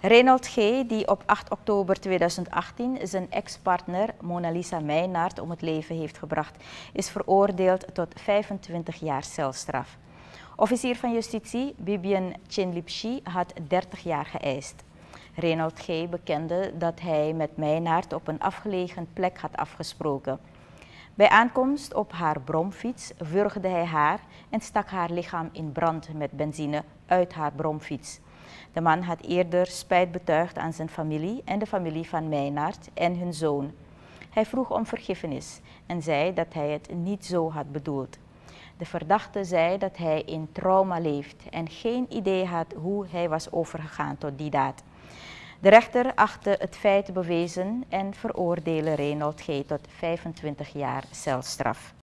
Reynold G., die op 8 oktober 2018 zijn ex-partner Mona Lisa Meijnaert om het leven heeft gebracht, is veroordeeld tot 25 jaar celstraf. Officier van Justitie Bibian Chinlipshi had 30 jaar geëist. Reynold G. bekende dat hij met Meijnaert op een afgelegen plek had afgesproken. Bij aankomst op haar bromfiets wurgde hij haar en stak haar lichaam in brand met benzine uit haar bromfiets. De man had eerder spijt betuigd aan zijn familie en de familie van Meijnaert en hun zoon. Hij vroeg om vergiffenis en zei dat hij het niet zo had bedoeld. De verdachte zei dat hij in trauma leeft en geen idee had hoe hij was overgegaan tot die daad. De rechter achtte het feit bewezen en veroordeelde Reynold G. tot 25 jaar celstraf.